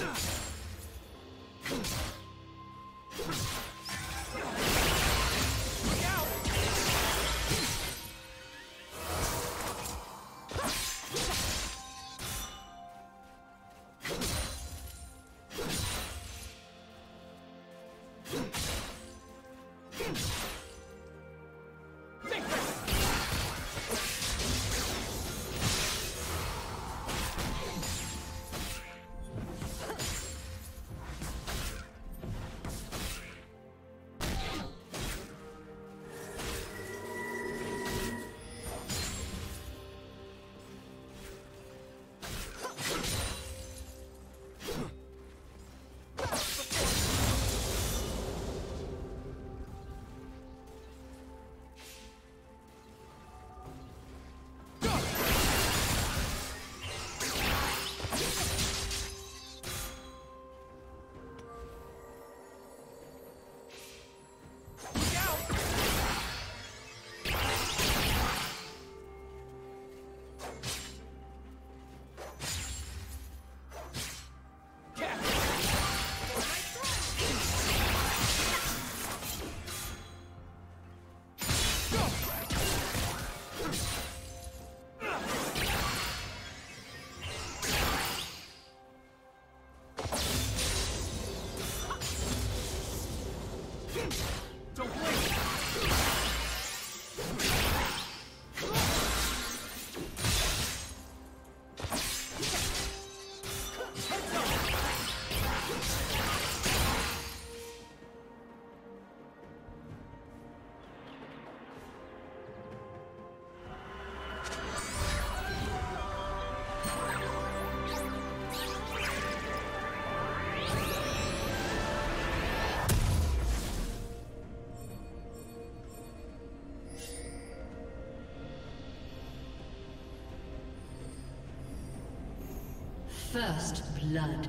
Yeah. First blood.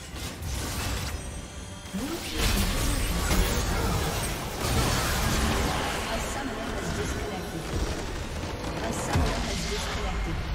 A summoner disconnected.